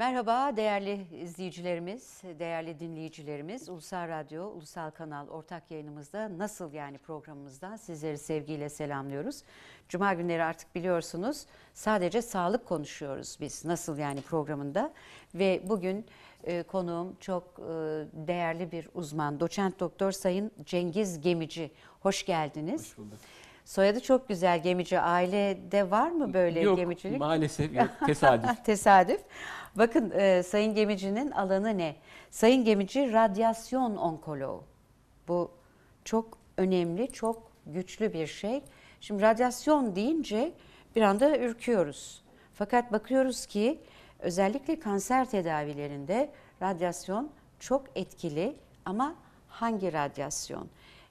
Merhaba değerli izleyicilerimiz, değerli dinleyicilerimiz. Ulusal Radyo, Ulusal Kanal ortak yayınımızda Nasıl Yani programımızdan sizleri sevgiyle selamlıyoruz. Cuma günleri artık biliyorsunuz sadece sağlık konuşuyoruz biz Nasıl Yani programında. Ve bugün e, konuğum çok e, değerli bir uzman, doçent doktor Sayın Cengiz Gemici. Hoş geldiniz. Hoş bulduk. Soyadı çok güzel Gemici. Ailede var mı böyle yok, gemicilik? maalesef yok. Tesadüf. Tesadüf. Bakın e, Sayın Gemici'nin alanı ne? Sayın Gemici radyasyon onkoloğu. Bu çok önemli, çok güçlü bir şey. Şimdi radyasyon deyince bir anda ürküyoruz. Fakat bakıyoruz ki özellikle kanser tedavilerinde radyasyon çok etkili ama hangi radyasyon?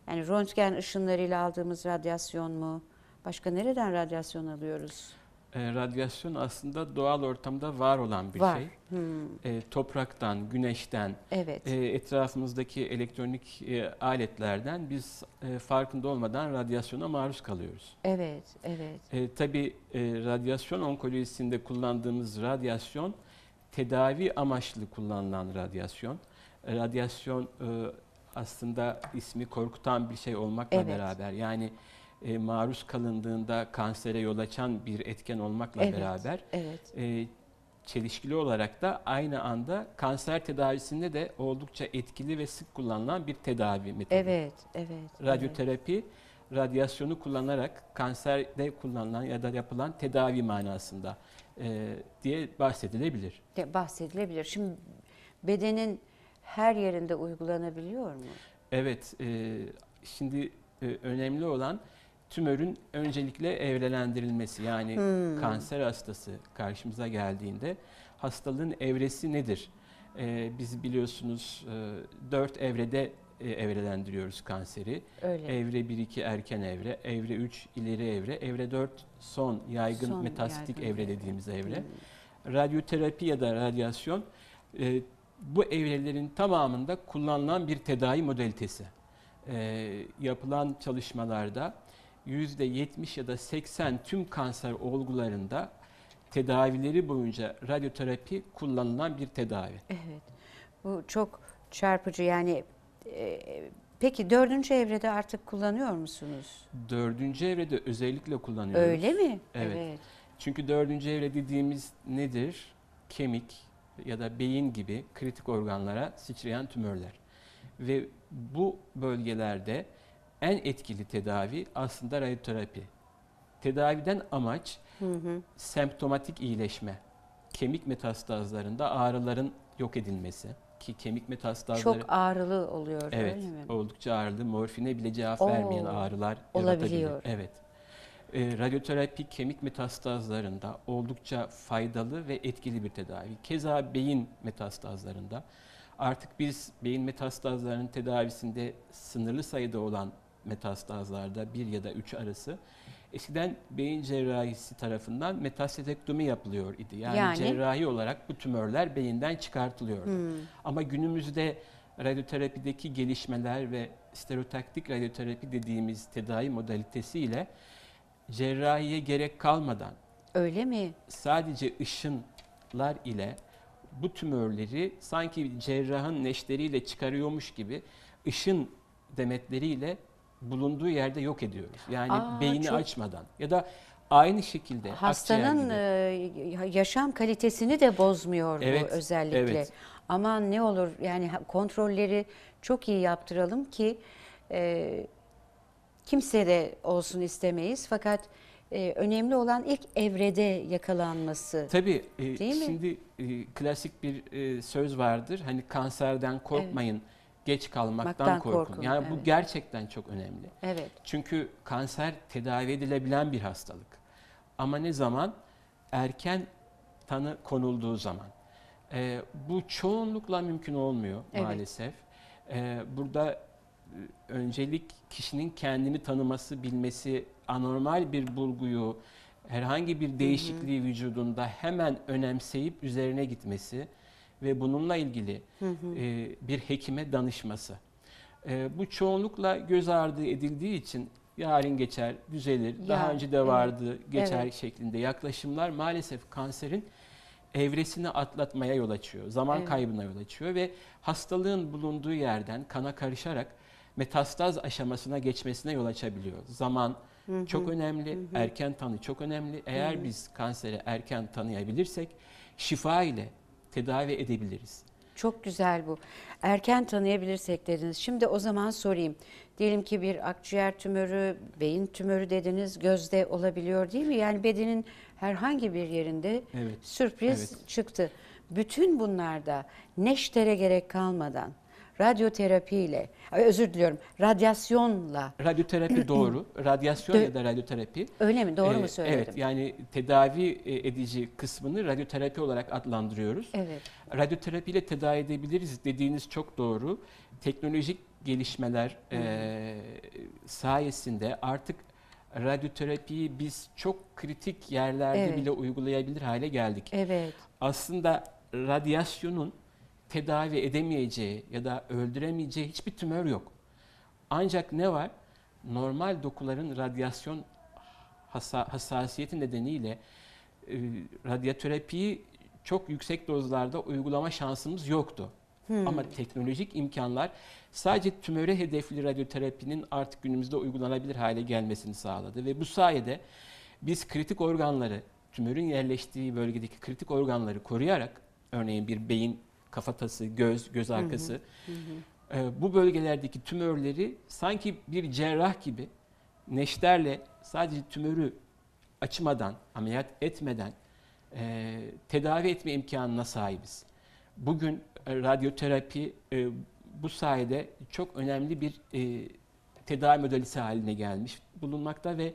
Yani röntgen ışınlarıyla aldığımız radyasyon mu? Başka nereden radyasyon alıyoruz? E, radyasyon aslında doğal ortamda var olan bir Var. şey. Hmm, E, topraktan, güneşten, evet. e, etrafımızdaki elektronik e, aletlerden biz e, farkında olmadan radyasyona maruz kalıyoruz. Evet, evet. E, tabii e, radyasyon onkolojisinde kullandığımız radyasyon tedavi amaçlı kullanılan radyasyon. E, radyasyon e, aslında ismi korkutan bir şey olmakla Evet. beraber yani e, maruz kalındığında kansere yol açan bir etken olmakla Evet. beraber Evet. e, çelişkili olarak da aynı anda kanser tedavisinde de oldukça etkili ve sık kullanılan bir tedavi metodu. Evet, evet. Radyoterapi radyasyonu kullanarak kanserde kullanılan ya da yapılan tedavi manasında e, diye bahsedilebilir. evet. De bahsedilebilir. Şimdi bedenin her yerinde uygulanabiliyor mu? Evet, e, şimdi e, önemli olan tümörün öncelikle evrelendirilmesi. Yani Hmm. kanser hastası karşımıza geldiğinde hastalığın evresi nedir? E, biz biliyorsunuz e, dört evrede e, evrelendiriyoruz kanseri. Öyle. Evre 1-2 erken evre, evre 3 ileri evre, evre 4 son yaygın Son metastatik yaygın evre evre. dediğimiz evre. Hmm. Radyoterapi ya da radyasyon e, bu evrelerin tamamında kullanılan bir tedavi modalitesi. E, yapılan çalışmalarda %70 ya da 80 tüm kanser olgularında tedavileri boyunca radyoterapi kullanılan bir tedavi. Evet. Bu çok çarpıcı. Yani e, peki dördüncü evrede artık kullanıyor musunuz? Dördüncü evrede özellikle kullanıyoruz. Öyle mi? Evet. Çünkü dördüncü evre dediğimiz nedir? Kemik ya da beyin gibi kritik organlara sıçrayan tümörler. Ve bu bölgelerde en etkili tedavi aslında radyoterapi. Tedaviden amaç Hı hı. semptomatik iyileşme. Kemik metastazlarında ağrıların yok edilmesi ki kemik metastazları Çok ağrılı oluyor Evet, öyle mi? oldukça ağrılı. Morfine bile cevap Oo, vermeyen ağrılar olabiliyor. Evet. Ee, radyoterapi kemik metastazlarında oldukça faydalı ve etkili bir tedavi. Keza beyin metastazlarında artık biz beyin metastazlarının tedavisinde sınırlı sayıda olan metastazlarda bir ya da üç arası eskiden beyin cerrahisi tarafından metastetektomi yapılıyor idi. Yani, Yani? cerrahi olarak bu tümörler beyinden çıkartılıyordu. Hmm. Ama günümüzde radyoterapideki gelişmeler ve stereotaktik radyoterapi dediğimiz tedavi modalitesiyle cerrahiye gerek kalmadan Öyle mi? sadece ışınlar ile bu tümörleri sanki cerrahın neşteriyle çıkarıyormuş gibi ışın demetleriyle bulunduğu yerde yok ediyoruz. Yani Aa, beyni çok- açmadan ya da aynı şekilde Hastanın e, yaşam kalitesini de bozmuyor bu Evet, özellikle. evet. Aman ne olur yani kontrolleri çok iyi yaptıralım ki e, kimse de olsun istemeyiz. Fakat e, önemli olan ilk evrede yakalanması. Tabii e, Değil mi? şimdi e, klasik bir e, söz vardır. Hani kanserden korkmayın, geç kalmaktan Maktan korkun. korkun, Yani bu evet. gerçekten çok önemli. Evet. Çünkü kanser tedavi edilebilen bir hastalık. Ama ne zaman? Erken tanı konulduğu zaman. E, bu çoğunlukla mümkün olmuyor Evet. maalesef. E, burada e, öncelik kişinin kendini tanıması, bilmesi, anormal bir bulguyu, herhangi bir değişikliği vücudunda hemen önemseyip üzerine gitmesi ve bununla ilgili e, bir hekime danışması. E, bu çoğunlukla göz ardı edildiği için yarın geçer, düzelir, daha Ya, önce de evet, vardı, geçer evet. şeklinde yaklaşımlar maalesef kanserin evresini atlatmaya yol açıyor. Zaman Evet. kaybına yol açıyor ve hastalığın bulunduğu yerden kana karışarak metastaz aşamasına geçmesine yol açabiliyor. Zaman çok önemli, erken tanı çok önemli. Eğer biz kanseri erken tanıyabilirsek şifa ile tedavi edebiliriz. Çok güzel bu. Erken tanıyabilirsek dediniz. Şimdi o zaman sorayım. Diyelim ki bir akciğer tümörü, beyin tümörü dediniz, gözde olabiliyor değil mi? Yani bedenin herhangi bir yerinde Evet. sürpriz Evet. çıktı. Bütün bunlarda neştere gerek kalmadan radyoterapiyle, özür diliyorum, radyasyonla Radyoterapi doğru. Radyasyon ya da radyoterapi. öyle mi? Doğru Ee, mu söyledim? Evet yani tedavi e, edici kısmını radyoterapi olarak adlandırıyoruz. Evet. Radyoterapi ile tedavi edebiliriz dediğiniz çok doğru. Teknolojik gelişmeler e, sayesinde artık radyoterapiyi biz çok kritik yerlerde Evet. bile uygulayabilir hale geldik. Evet. Aslında radyasyonun tedavi edemeyeceği ya da öldüremeyeceği hiçbir tümör yok. Ancak ne var? Normal dokuların radyasyon hassa- hassasiyeti nedeniyle e, radyoterapiyi çok yüksek dozlarda uygulama şansımız yoktu. Ama teknolojik imkanlar sadece tümöre hedefli radyoterapinin artık günümüzde uygulanabilir hale gelmesini sağladı ve bu sayede biz kritik organları, tümörün yerleştiği bölgedeki kritik organları koruyarak örneğin bir beyin kafatası, göz, göz arkası e, bu bölgelerdeki tümörleri sanki bir cerrah gibi neşterle sadece tümörü açmadan, ameliyat etmeden e, tedavi etme imkanına sahibiz. Bugün e, radyoterapi e, bu sayede çok önemli bir e, tedavi modalisi haline gelmiş bulunmakta ve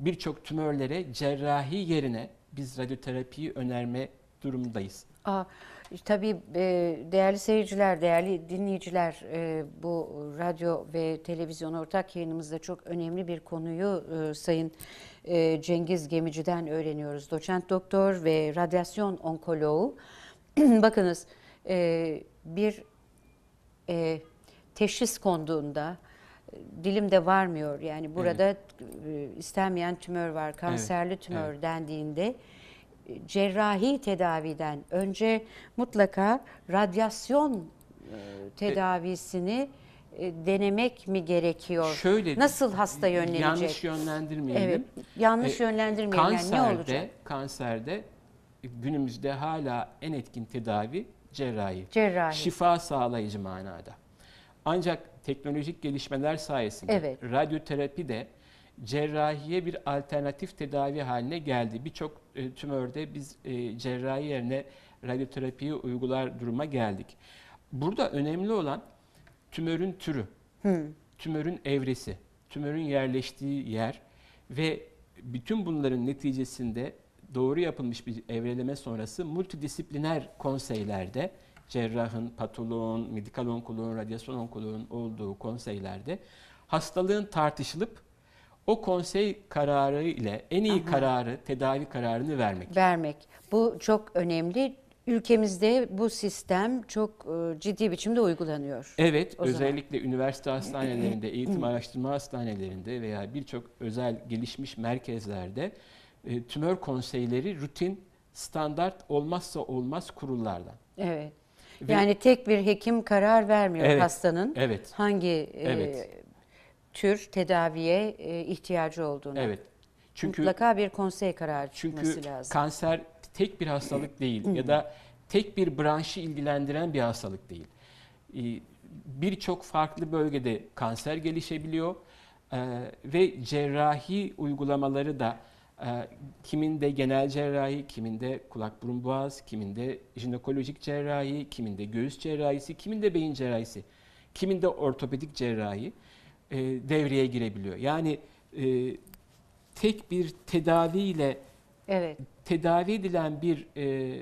birçok tümörlere cerrahi yerine biz radyoterapiyi önerme durumundayız. Aa, tabii e, değerli seyirciler, değerli dinleyiciler e, bu radyo ve televizyon ortak yayınımızda çok önemli bir konuyu e, Sayın Cengiz Gemici'den öğreniyoruz. Doçent doktor ve radyasyon onkoloğu. Bakınız bir teşhis konduğunda dilimde varmıyor. Yani burada e, istenmeyen tümör var, kanserli tümör dendiğinde e, cerrahi tedaviden önce mutlaka radyasyon e, tedavisini e, denemek mi gerekiyor? Şöyle Nasıl hasta yönlenecek? yanlış yönlendirmeyelim. Evet, yanlış E, yönlendirmeyelim. Yani ne Kanserde, olacak? kanserde günümüzde hala en etkin tedavi cerrahi. Cerrahi. Şifa sağlayıcı manada. Ancak teknolojik gelişmeler sayesinde Evet. radyoterapi de cerrahiye bir alternatif tedavi haline geldi. Birçok e, tümörde biz e, cerrahi yerine radyoterapiyi uygular duruma geldik. Burada önemli olan tümörün türü, tümörün evresi, tümörün yerleştiği yer ve bütün bunların neticesinde doğru yapılmış bir evreleme sonrası multidisipliner konseylerde cerrahın, patoloğun, medikal onkoloğun, radyasyon onkoloğun olduğu konseylerde hastalığın tartışılıp o konsey kararı ile en iyi kararı, tedavi kararını vermek. Vermek. Bu çok önemli. Ülkemizde bu sistem çok e, ciddi biçimde uygulanıyor. Evet, O zaman. özellikle üniversite hastanelerinde, eğitim araştırma hastanelerinde veya birçok özel gelişmiş merkezlerde e, tümör konseyleri rutin, standart olmazsa olmaz kurullardan. Evet. Ve- Yani tek bir hekim karar vermiyor Evet, hastanın Evet, hangi e, Evet. Tür tedaviye e, ihtiyacı olduğunu. evet. Çünkü Mutlaka bir konsey kararı çıkması çünkü lazım. kanser tek bir hastalık değil ya da tek bir branşı ilgilendiren bir hastalık değil. Ee, Birçok farklı bölgede kanser gelişebiliyor Ee, ve cerrahi uygulamaları da e, kiminde genel cerrahi, kiminde kulak burun boğaz, kiminde jinekolojik cerrahi, kiminde göğüs cerrahisi, kiminde beyin cerrahisi, kiminde ortopedik cerrahi e, devreye girebiliyor. Yani e, tek bir tedaviyle Evet. tedavi edilen bir e,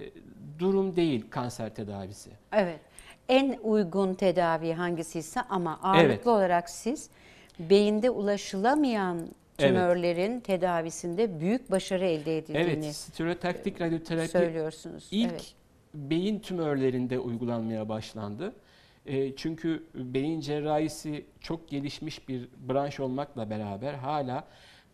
durum değil kanser tedavisi. Evet. En uygun tedavi hangisiyse ama ağırlıklı Evet. olarak siz beyinde ulaşılamayan Evet. tümörlerin tedavisinde büyük başarı elde edildiğini Evet, stereotaktik radyoterapi söylüyorsunuz. ilk Evet. beyin tümörlerinde uygulanmaya başlandı. E, çünkü beyin cerrahisi çok gelişmiş bir branş olmakla beraber hala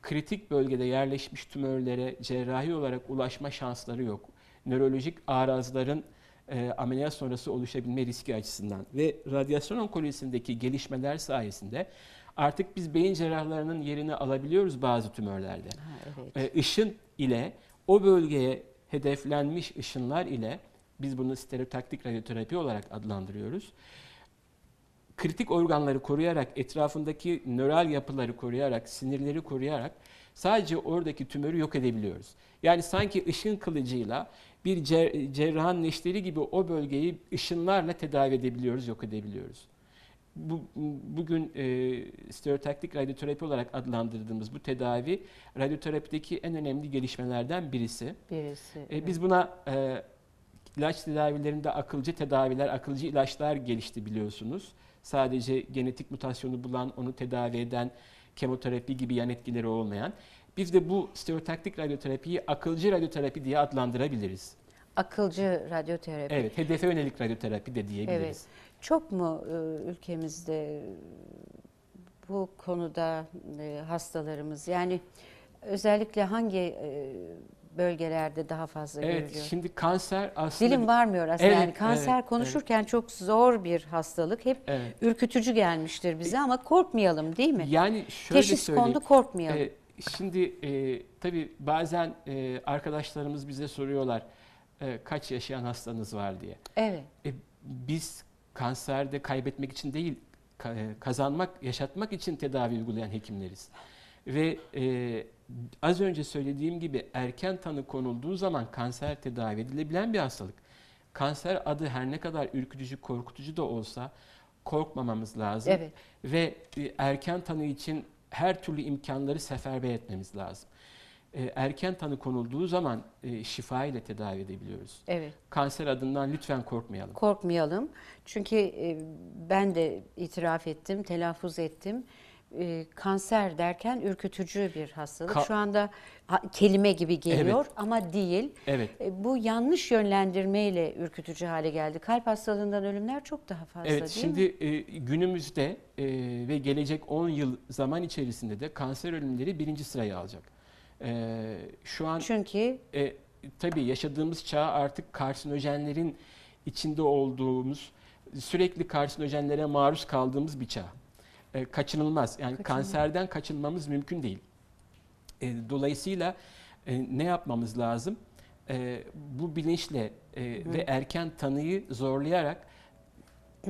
kritik bölgede yerleşmiş tümörlere cerrahi olarak ulaşma şansları yok. nörolojik arazların e, ameliyat sonrası oluşabilme riski açısından ve radyasyon onkolojisindeki gelişmeler sayesinde artık biz beyin cerrahlarının yerini alabiliyoruz bazı tümörlerde. Ha, evet. E, ışın ile o bölgeye hedeflenmiş ışınlar ile biz bunu stereotaktik radyoterapi olarak adlandırıyoruz. Kritik organları koruyarak, etrafındaki nöral yapıları koruyarak, sinirleri koruyarak sadece oradaki tümörü yok edebiliyoruz. Yani sanki ışın kılıcıyla bir cer- cerrahın neşteri gibi o bölgeyi ışınlarla tedavi edebiliyoruz, yok edebiliyoruz. Bu, bugün e, stereotaktik radyoterapi olarak adlandırdığımız bu tedavi radyoterapideki en önemli gelişmelerden birisi. Birisi. E, evet. biz buna e, ilaç tedavilerinde akılcı tedaviler, akılcı ilaçlar gelişti biliyorsunuz. Sadece genetik mutasyonu bulan, onu tedavi eden, kemoterapi gibi yan etkileri olmayan. Biz de bu stereotaktik radyoterapiyi akılcı radyoterapi diye adlandırabiliriz. Akılcı radyoterapi. Evet, hedefe yönelik radyoterapi de diyebiliriz. Evet. Çok mu e, ülkemizde bu konuda e, hastalarımız yani özellikle hangi e, bölgelerde daha fazla Evet, görülüyor? şimdi kanser aslında... Dilim varmıyor aslında. Evet, yani kanser evet, konuşurken çok zor bir hastalık. Hep Evet. ürkütücü gelmiştir bize ama korkmayalım değil mi? Yani şöyle Teşhis söyleyeyim. kondu korkmayalım. Ee, şimdi e, tabii bazen e, arkadaşlarımız bize soruyorlar e, kaç yaşayan hastanız var diye. evet. E, biz kanserde kaybetmek için değil, e, kazanmak, yaşatmak için tedavi uygulayan hekimleriz. Ve e, az önce söylediğim gibi erken tanı konulduğu zaman kanser tedavi edilebilen bir hastalık. Kanser adı her ne kadar ürkütücü, korkutucu da olsa korkmamamız lazım. Evet. Ve e, erken tanı için her türlü imkanları seferber etmemiz lazım. E, erken tanı konulduğu zaman e, şifa ile tedavi edebiliyoruz. Evet. Kanser adından lütfen korkmayalım. Korkmayalım. Çünkü ben de itiraf ettim, telaffuz ettim. E, kanser derken ürkütücü bir hastalık. Ka- Şu anda ha- kelime gibi geliyor Evet. ama değil. Evet. E, bu yanlış yönlendirmeyle ürkütücü hale geldi. Kalp hastalığından ölümler çok daha fazla Evet, değil şimdi mi? e, günümüzde e, ve gelecek 10 yıl zaman içerisinde de kanser ölümleri birinci sırayı alacak. E, şu an Çünkü e, tabii yaşadığımız çağ artık karsinojenlerin içinde olduğumuz, sürekli karsinojenlere maruz kaldığımız bir çağ. E, kaçınılmaz. Yani Kaçınılmaz. kanserden kaçınmamız mümkün değil. E, dolayısıyla e, ne yapmamız lazım? E, bu bilinçle e, ve erken tanıyı zorlayarak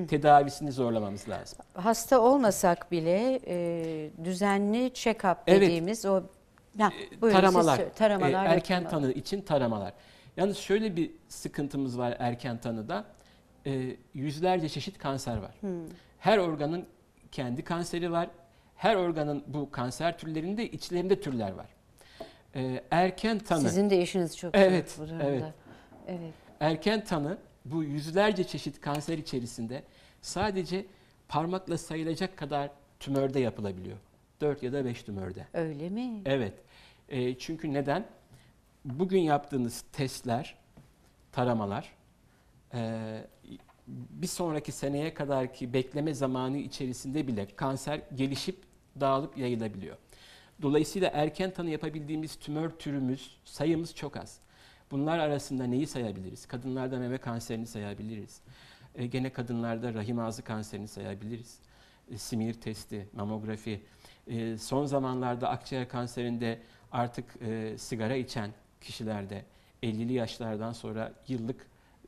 tedavisini zorlamamız lazım. hasta olmasak bile e, düzenli check-up Evet. dediğimiz o Ha, buyurun siz taramalar, sö- taramalar e, erken yapılmalı. tanı için taramalar. Yalnız şöyle bir sıkıntımız var erken tanıda. E, yüzlerce çeşit kanser var. Her organın kendi kanseri var. Her organın bu kanser türlerinde içlerinde türler var. E, erken tanı, Sizin de işiniz çok Evet, zor bu durumda. evet. Evet. erken tanı bu yüzlerce çeşit kanser içerisinde sadece parmakla sayılacak kadar tümörde yapılabiliyor. 4 ya da 5 tümörde. Öyle mi? Evet. E, çünkü neden? Bugün yaptığınız testler, taramalar, e, bir sonraki seneye kadarki bekleme zamanı içerisinde bile kanser gelişip dağılıp yayılabiliyor. Dolayısıyla erken tanı yapabildiğimiz tümör türümüz, sayımız çok az. Bunlar arasında neyi sayabiliriz? Kadınlarda meme kanserini sayabiliriz. E, gene kadınlarda rahim ağzı kanserini sayabiliriz. E, simir testi, mamografi. E, son zamanlarda akciğer kanserinde artık e, sigara içen kişilerde 50'li yaşlardan sonra yıllık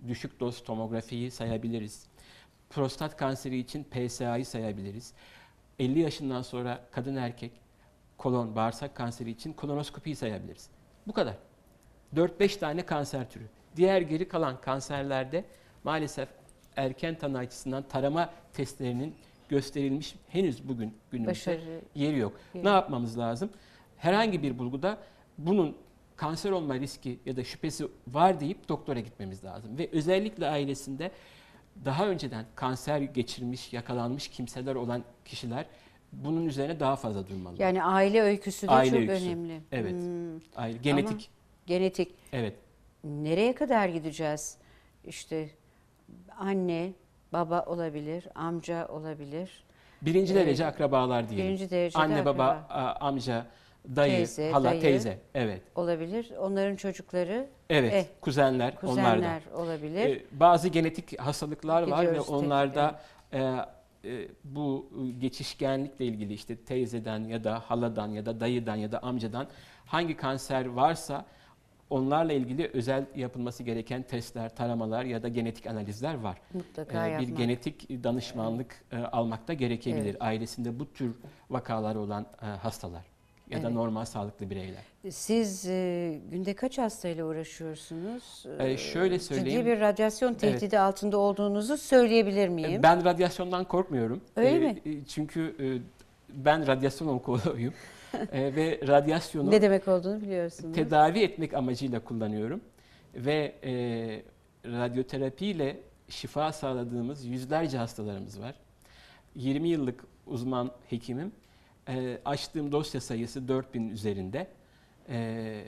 düşük doz tomografiyi sayabiliriz. Prostat kanseri için PSA'yı sayabiliriz. 50 yaşından sonra kadın erkek kolon, bağırsak kanseri için kolonoskopiyi sayabiliriz. Bu kadar. 4-5 tane kanser türü. Diğer geri kalan kanserlerde maalesef erken tanı açısından tarama testlerinin gösterilmiş henüz bugün günümüzde Başarı. yeri yok. Yeri. Ne yapmamız lazım? Herhangi bir bulguda bunun kanser olma riski ya da şüphesi var deyip doktora gitmemiz lazım. Ve özellikle ailesinde daha önceden kanser geçirmiş, yakalanmış kimseler olan kişiler bunun üzerine daha fazla durmalı. Yani aile öyküsü de Aile çok öyküsü. önemli. Evet. Hmm, Aile, genetik. genetik. Evet. Nereye kadar gideceğiz? İşte anne, baba olabilir, amca olabilir. Birinci Ee, derece akrabalar diyelim. Birinci derecede Anne, baba, akraba. a- amca, dayı, Teyze, hala, dayı. teyze. Evet. olabilir. Onların çocukları Evet. Eh, kuzenler, kuzenler olabilir. Ee, bazı genetik hastalıklar var ve Gidiyoruz onlarda e, e, bu geçişkenlikle ilgili işte teyzeden ya da haladan ya da dayıdan ya da amcadan hangi kanser varsa onlarla ilgili özel yapılması gereken testler, taramalar ya da genetik analizler var. Mutlaka Ee, bir yapmak. genetik danışmanlık e, almak da gerekebilir Evet. ailesinde bu tür vakaları olan hastalar ya da Evet. normal sağlıklı bireyler. Siz e, günde kaç hastayla uğraşıyorsunuz? Ee, şöyle Ciddi söyleyeyim. bir radyasyon tehdidi altında olduğunuzu söyleyebilir miyim? Ben radyasyondan korkmuyorum. Öyle Ee, mi? e, Çünkü e, ben radyasyon onkoloğuyum Ee, ve radyasyonu ne demek olduğunu biliyorsunuz. tedavi etmek amacıyla kullanıyorum ve e, radyoterapiyle şifa sağladığımız yüzlerce hastalarımız var. 20 yıllık uzman hekimim. E, açtığım dosya sayısı 4000 üzerinde E,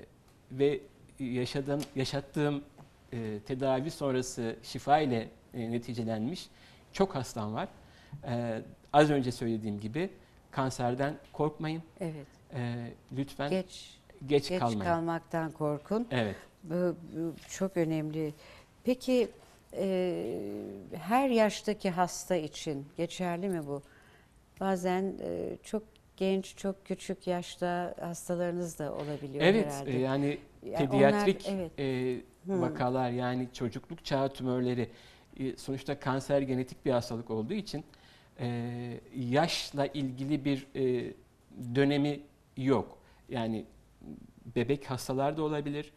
ve yaşadığım yaşattığım e, tedavi sonrası şifa ile e, neticelenmiş çok hastam var. E, az önce söylediğim gibi kanserden korkmayın. Evet. E, lütfen Geç geç, geç kalmayın. kalmaktan korkun. Evet. Bu, bu çok önemli. Peki e, her yaştaki hasta için geçerli mi bu? Bazen e, çok genç, çok küçük yaşta hastalarınız da olabiliyor Evet, herhalde. e, yani Yani pediatrik onlar- evet. e, Hmm. vakalar yani çocukluk çağı tümörleri e, sonuçta kanser genetik bir hastalık olduğu için e, yaşla ilgili bir e, dönemi yok. Yani bebek hastalar da olabilir.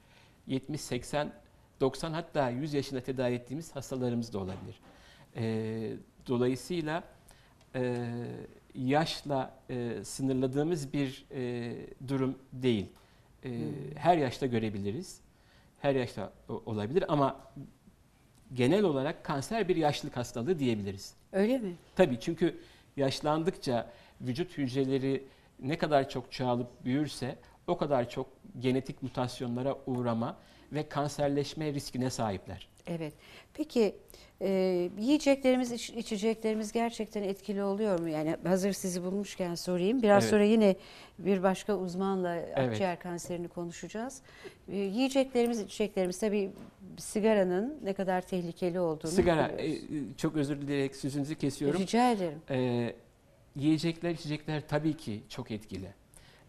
70, 80, 90 hatta 100 yaşında tedavi ettiğimiz hastalarımız da olabilir. E, dolayısıyla e, yaşla e, sınırladığımız bir e, durum değil. E, Her yaşta görebiliriz. Her yaşta olabilir ama genel olarak kanser bir yaşlılık hastalığı diyebiliriz. Öyle mi? Tabii çünkü yaşlandıkça vücut hücreleri ne kadar çok çoğalıp büyürse o kadar çok genetik mutasyonlara uğrama ve kanserleşme riskine sahipler. Evet. Peki e, yiyeceklerimiz, iç- içeceklerimiz gerçekten etkili oluyor mu? Yani hazır sizi bulmuşken sorayım. Biraz Evet. sonra yine bir başka uzmanla akciğer kanserini konuşacağız. E, yiyeceklerimiz, içeceklerimiz tabii sigaranın ne kadar tehlikeli olduğunu Sigara, e, e, çok özür dileyerek sözünüzü kesiyorum. Rica ederim. Ee, yiyecekler, içecekler tabii ki çok etkili.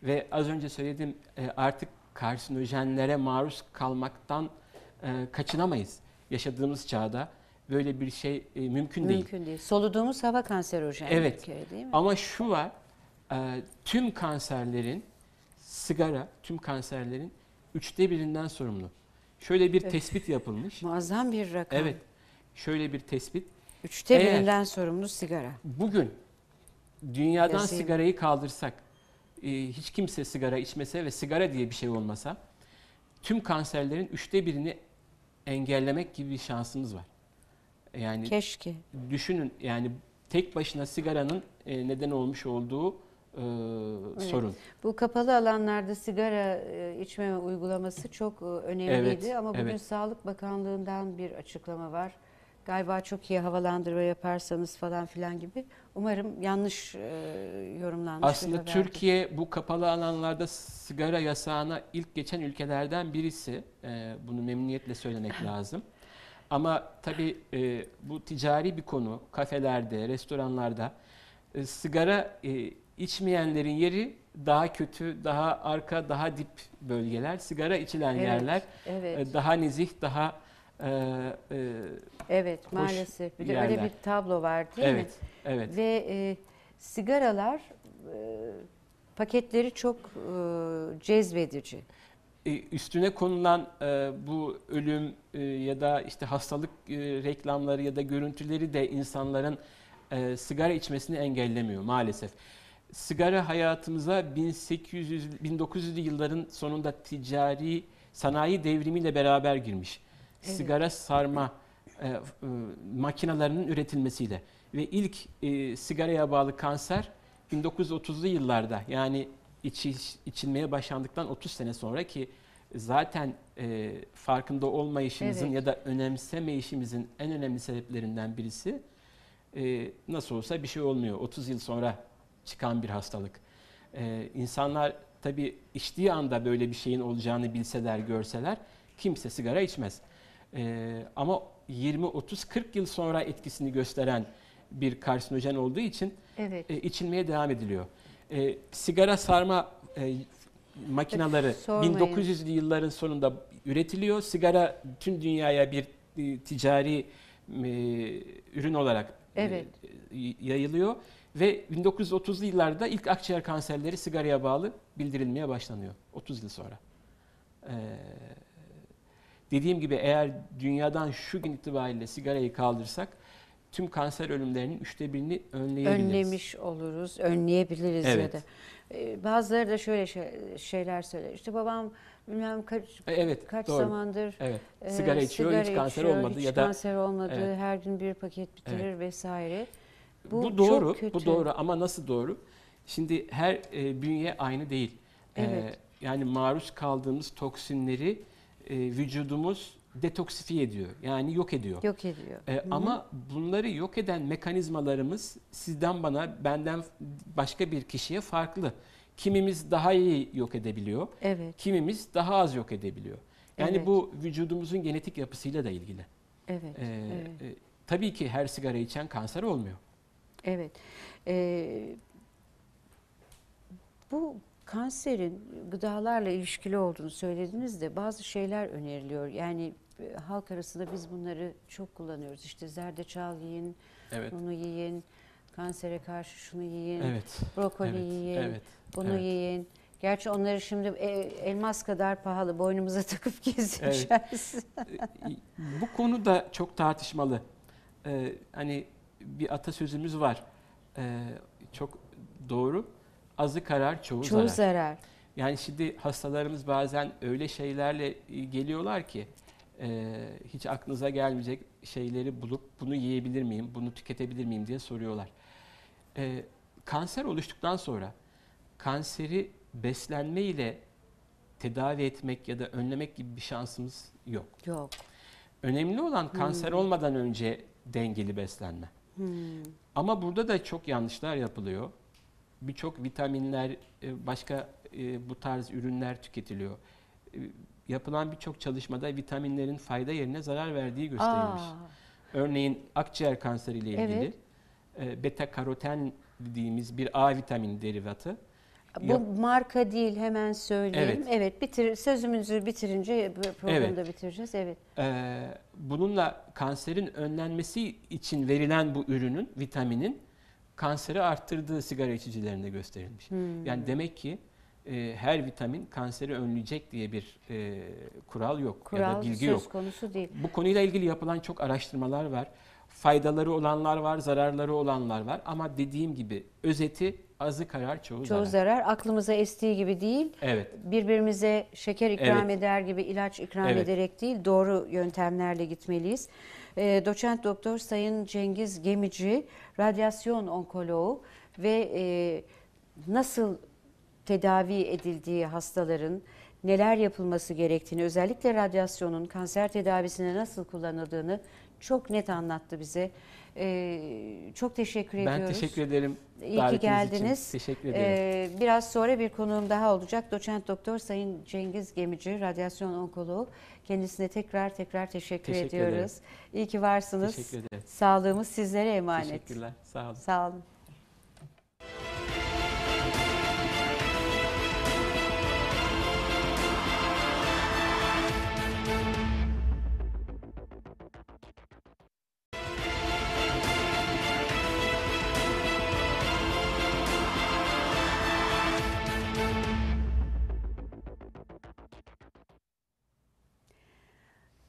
Ve az önce söyledim e, artık karsinojenlere maruz kalmaktan e, kaçınamayız. Yaşadığımız çağda böyle bir şey e, mümkün, değil. Mümkün değil. Soluduğumuz hava kanserojen Evet. kere değil mi? Ama şu var, e, tüm kanserlerin, sigara, tüm kanserlerin üçte birinden sorumlu. Şöyle bir Evet. tespit yapılmış. Muazzam bir rakam. Evet, şöyle bir tespit. Üçte Eğer- birinden sorumlu sigara. Bugün dünyadan Yazayım. sigarayı kaldırsak, e, hiç kimse sigara içmese ve sigara diye bir şey olmasa, tüm kanserlerin üçte birini engellemek gibi bir şansımız var. Yani Keşke. düşünün yani tek başına sigaranın e, neden olmuş olduğu e, sorun. Bu kapalı alanlarda sigara e, içmeme uygulaması çok e, önemliydi Evet, ama bugün evet. Sağlık Bakanlığı'ndan bir açıklama var. Galiba çok iyi havalandırma yaparsanız falan filan gibi. Umarım yanlış e, yorumlanmış Aslında. Türkiye bu kapalı alanlarda sigara yasağına ilk geçen ülkelerden birisi. E, bunu memnuniyetle söylemek lazım. Ama tabii e, bu ticari bir konu. Kafelerde, restoranlarda e, sigara e, içmeyenlerin yeri daha kötü, daha arka, daha dip bölgeler. Sigara içilen Evet, yerler Evet, e, daha nezih, daha e, e, evet maalesef. Bir de öyle bir tablo var değil mi? evet, evet. Ve e, sigaralar e, paketleri çok e, cezbedici. E, üstüne konulan e, bu ölüm e, ya da işte hastalık e, reklamları ya da görüntüleri de insanların e, sigara içmesini engellemiyor maalesef. Sigara hayatımıza 1800 1900'lü yılların sonunda ticari sanayi devrimiyle beraber girmiş. Evet. Sigara sarma e, e, makinelerinin üretilmesiyle ve ilk e, sigaraya bağlı kanser 1930'lu yıllarda yani içiş, içilmeye başlandıktan 30 sene sonra ki zaten e, farkında olmayışımızın Evet. ya da önemsemeyişimizin en önemli sebeplerinden birisi e, nasıl olsa bir şey olmuyor. 30 yıl sonra çıkan bir hastalık. E, insanlar tabii içtiği anda böyle bir şeyin olacağını bilseler, görseler kimse sigara içmez. Ee, ama 20, 30, 40 yıl sonra etkisini gösteren bir karsinojen olduğu için Evet. e, içilmeye devam ediliyor. E, sigara sarma e, makineleri Sormayın. 1900'lü yılların sonunda üretiliyor. Sigara tüm dünyaya bir e, ticari e, ürün olarak e, Evet. y- yayılıyor ve 1930'lu yıllarda ilk akciğer kanserleri sigaraya bağlı bildirilmeye başlanıyor 30 yıl sonra. E, dediğim gibi eğer dünyadan şu gün itibariyle sigarayı kaldırsak tüm kanser ölümlerinin üçte birini önleyebiliriz. önlemiş oluruz, önleyebiliriz ya Evet. da. Ee, Bazıları da şöyle şey- şeyler söyler. İşte babam bilmem kaç E, Evet, kaç doğru. zamandır Evet. e, sigara içiyor, hiç kanser içiyor, olmadı hiç ya da kanser olmadı, Evet. her gün bir paket bitirir vesaire. bu, Bu doğru, çok kötü. bu doğru ama nasıl doğru? Şimdi her e, bünye aynı değil. E, Evet. yani maruz kaldığımız toksinleri e, vücudumuz detoksifiye ediyor. Yani yok ediyor. Yok ediyor. E, ama bunları yok eden mekanizmalarımız sizden bana, benden başka bir kişiye farklı. Kimimiz daha iyi yok edebiliyor, Evet, kimimiz daha az yok edebiliyor. Yani Evet. bu vücudumuzun genetik yapısıyla da ilgili. evet, Ee, evet. e, tabii ki her sigara içen kanser olmuyor. Evet. Ee, bu kanserin gıdalarla ilişkili olduğunu söylediniz de bazı şeyler öneriliyor. Yani e, halk arasında biz bunları çok kullanıyoruz. İşte zerdeçal yiyin, Evet. bunu yiyin, kansere karşı şunu yiyin, Evet. brokoli evet, yiyin, Evet. bunu evet. yiyin. Gerçi onları şimdi e, elmas kadar pahalı boynumuza takıp gezeceğiz. Ee, Bu konu da çok tartışmalı. Ee, hani bir atasözümüz var. Ee, çok doğru. Azı karar, çoğu, Çoğu zarar. zarar. Yani şimdi hastalarımız bazen öyle şeylerle e, geliyorlar ki e, hiç aklınıza gelmeyecek şeyleri bulup bunu yiyebilir miyim, bunu tüketebilir miyim diye soruyorlar. E, kanser oluştuktan sonra kanseri beslenme ile tedavi etmek ya da önlemek gibi bir şansımız yok. Yok. Önemli olan kanser Hmm. olmadan önce dengeli beslenme. Ama burada da çok yanlışlar yapılıyor. Birçok vitaminler, e, başka e, bu tarz ürünler tüketiliyor. E, Yapılan birçok çalışmada vitaminlerin fayda yerine zarar verdiği gösterilmiş. Aa, Örneğin akciğer kanseriyle ilgili Evet. beta karoten dediğimiz bir A vitamini derivatı Bu Yap- marka değil hemen söyleyelim. Evet. Evet, bitir sözümüzü bitirince bu programı da bitireceğiz. Evet. Ee, bununla kanserin önlenmesi için verilen bu ürünün, vitaminin kanseri arttırdığı sigara içicilerinde gösterilmiş. Hmm. Yani demek ki e, her vitamin kanseri önleyecek diye bir e, kural yok ya da Kural bilgi söz yok. konusu değil. Bu konuyla ilgili yapılan çok araştırmalar var. Faydaları olanlar var, zararları olanlar var ama dediğim gibi özeti azı karar çoğu, Çoğu zarar. zarar aklımıza estiği gibi değil. Evet. Birbirimize şeker ikram Evet. eder gibi ilaç ikram Evet. ederek değil, doğru yöntemlerle gitmeliyiz. Ee, doçent doktor Sayın Cengiz Gemici, radyasyon onkoloğu ve e, nasıl tedavi edildiği hastaların neler yapılması gerektiğini, özellikle radyasyonun kanser tedavisine nasıl kullanıldığını çok net anlattı bize. Ee, çok teşekkür Ben ediyoruz. teşekkür ederim. İyi ki geldiniz. Için. Teşekkür ederim. Ee, biraz sonra bir konuğum daha olacak. Doçent Doktor Sayın Cengiz Gemici, radyasyon onkoloğu. Kendisine tekrar tekrar teşekkür, Teşekkür ediyoruz. İyi ki varsınız. Teşekkür ederim. Sağlığımız sizlere emanet. Teşekkürler. Sağ olun. Sağ olun.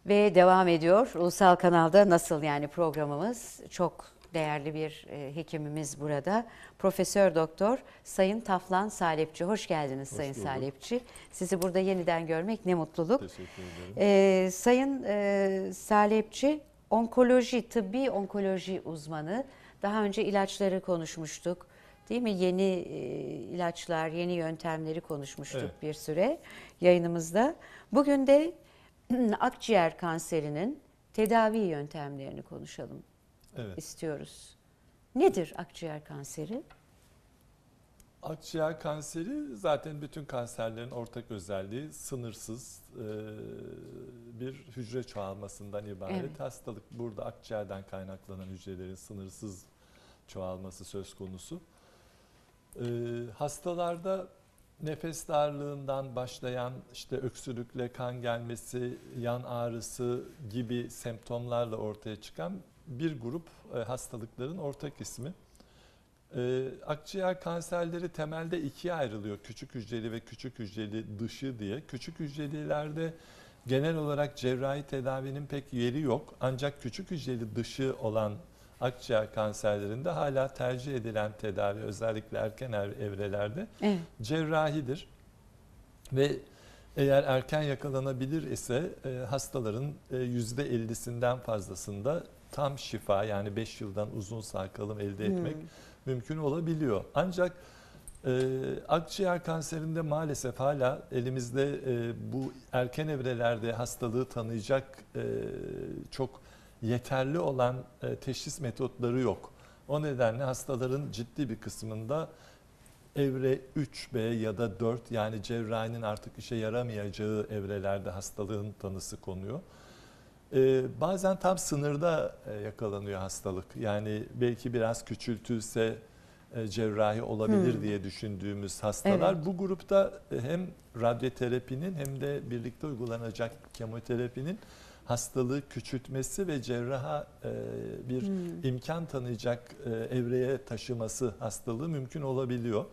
Ve devam ediyor. Ulusal Kanal'da nasıl yani programımız çok değerli bir e, hekimimiz burada. Profesör Doktor Sayın Taflan Salepçi. Hoş geldiniz Sayın bulduk. Salepçi. Sizi burada yeniden görmek ne mutluluk. Teşekkür ederim. Ee, Sayın e, Salepçi onkoloji, tıbbi onkoloji uzmanı. Daha önce ilaçları konuşmuştuk. Değil mi? Yeni e, ilaçlar, yeni yöntemleri konuşmuştuk Evet. bir süre yayınımızda. Bugün de akciğer kanserinin tedavi yöntemlerini konuşalım Evet. istiyoruz. Nedir akciğer kanseri? Akciğer kanseri zaten bütün kanserlerin ortak özelliği sınırsız e, bir hücre çoğalmasından ibaret Evet. hastalık. Burada akciğerden kaynaklanan hücrelerin sınırsız çoğalması söz konusu. E, hastalarda nefes darlığından başlayan işte öksürükle kan gelmesi, yan ağrısı gibi semptomlarla ortaya çıkan bir grup e, hastalıkların ortak ismi. Ee, akciğer kanserleri temelde ikiye ayrılıyor. Küçük hücreli ve küçük hücreli dışı diye. Küçük hücrelilerde genel olarak cerrahi tedavinin pek yeri yok. Ancak küçük hücreli dışı olan akciğer kanserlerinde hala tercih edilen tedavi özellikle erken ev- evrelerde Evet. cerrahidir. Ve eğer erken yakalanabilir ise e, hastaların e, %50'sinden fazlasında tam şifa yani 5 yıldan uzun sağ kalım elde etmek Hmm. mümkün olabiliyor. Ancak e, akciğer kanserinde maalesef hala elimizde e, bu erken evrelerde hastalığı tanıyacak e, çok yeterli olan e, teşhis metotları yok. O nedenle hastaların ciddi bir kısmında evre 3B ya da 4 yani cerrahinin artık işe yaramayacağı evrelerde hastalığın tanısı konuyor. Ee, bazen tam sınırda e, yakalanıyor hastalık. Yani belki biraz küçültülse e, cerrahi olabilir Hmm. diye düşündüğümüz hastalar. Evet. Bu grupta e, hem radyoterapinin hem de birlikte uygulanacak kemoterapinin hastalığı küçültmesi ve cerraha e, bir Hmm. imkan tanıyacak e, evreye taşıması hastalığı mümkün olabiliyor.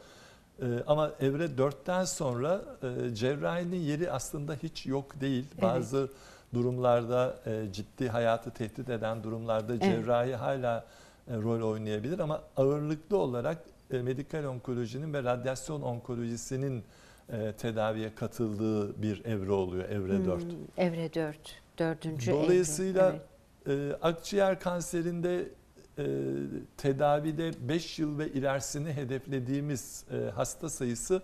E, ama evre 4'ten sonra e, cerrahinin yeri aslında hiç yok değil. Evet. Bazı durumlarda e, ciddi hayatı tehdit eden durumlarda cerrahi hala e, rol oynayabilir ama ağırlıklı olarak e, medikal onkolojinin ve radyasyon onkolojisinin e, tedaviye katıldığı bir evre oluyor evre 4. Hmm, Evre 4. Dördüncü. Dolayısıyla Evet. e, akciğer kanserinde e, tedavide 5 yıl ve ilerisini hedeflediğimiz e, hasta sayısı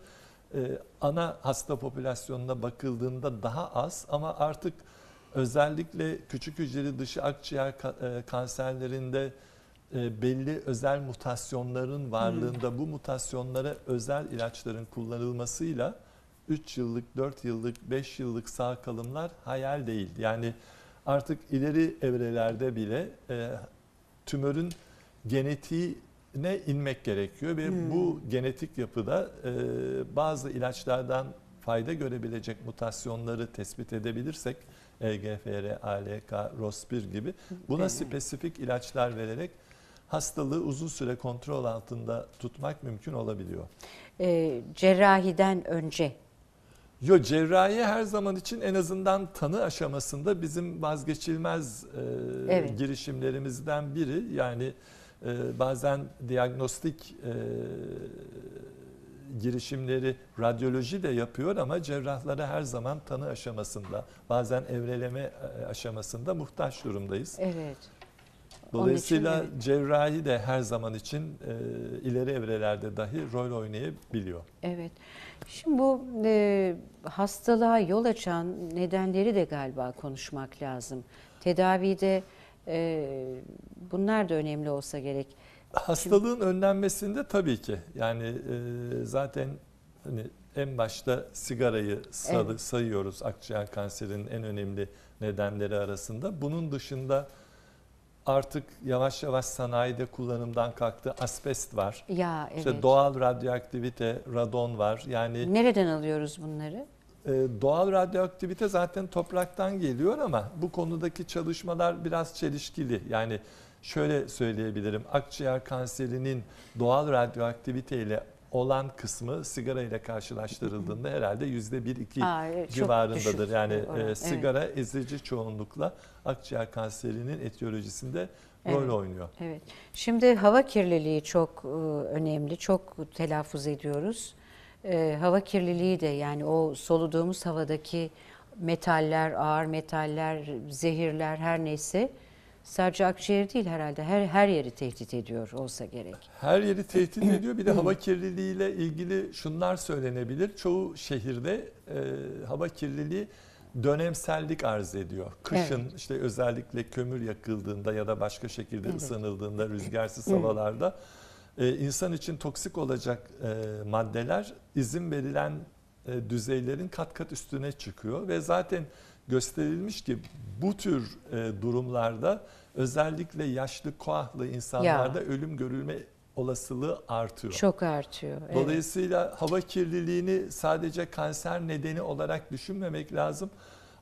e, ana hasta popülasyonuna bakıldığında daha az ama artık özellikle küçük hücreli dışı akciğer ka- e, kanserlerinde e, belli özel mutasyonların varlığında bu mutasyonlara özel ilaçların kullanılmasıyla 3 yıllık, 4 yıllık, 5 yıllık sağ kalımlar hayal değil. Yani artık ileri evrelerde bile e, tümörün genetiğine inmek gerekiyor ve Hmm. bu genetik yapıda e, bazı ilaçlardan fayda görebilecek mutasyonları tespit edebilirsek EGFR, ALK, ROS1 gibi buna spesifik ilaçlar vererek hastalığı uzun süre kontrol altında tutmak mümkün olabiliyor. E, cerrahiden önce. Yo cerrahi her zaman için en azından tanı aşamasında bizim vazgeçilmez e, Evet. girişimlerimizden biri. Yani e, bazen diagnostik e, girişimleri radyoloji de yapıyor ama cerrahlara her zaman tanı aşamasında, bazen evreleme e, aşamasında muhtaç durumdayız. Evet. Dolayısıyla için cerrahi de her zaman için e, ileri evrelerde dahi rol oynayabiliyor. Evet. Şimdi bu e, hastalığa yol açan nedenleri de galiba konuşmak lazım. Tedavide e, bunlar da önemli olsa gerek. Hastalığın önlenmesinde tabii ki yani e, zaten hani en başta sigarayı Evet. sayıyoruz akciğer kanserinin en önemli nedenleri arasında. Bunun dışında artık yavaş yavaş sanayide kullanımdan kalktı. Asbest var. Ya evet. İşte doğal radyoaktivite, radon var. Yani Nereden alıyoruz bunları? e, doğal radyoaktivite zaten topraktan geliyor ama bu konudaki çalışmalar biraz çelişkili. Yani şöyle söyleyebilirim. Akciğer kanserinin doğal radyoaktivite ile olan kısmı sigara ile karşılaştırıldığında herhalde yüzde bir iki evet, civarındadır. düşük Yani e, Evet. sigara ezici çoğunlukla akciğer kanserinin etiyolojisinde rol Evet. oynuyor. Evet. Şimdi hava kirliliği çok e, önemli. Çok telaffuz ediyoruz. E, hava kirliliği de yani o soluduğumuz havadaki metaller, ağır metaller, zehirler her neyse sadece akciğeri değil herhalde her her yeri tehdit ediyor olsa gerek. Her yeri tehdit ediyor. Bir de hava kirliliği ile ilgili şunlar söylenebilir. Çoğu şehirde e, hava kirliliği dönemsellik arz ediyor. Kışın işte özellikle kömür yakıldığında ya da başka şekilde Evet. ısınıldığında rüzgarsız havalarda e, insan için toksik olacak e, maddeler izin verilen e, düzeylerin kat kat üstüne çıkıyor ve zaten gösterilmiş ki bu tür e, durumlarda özellikle yaşlı koahlı insanlarda ölüm görülme olasılığı artıyor. Çok artıyor. evet. Dolayısıyla hava kirliliğini sadece kanser nedeni olarak düşünmemek lazım.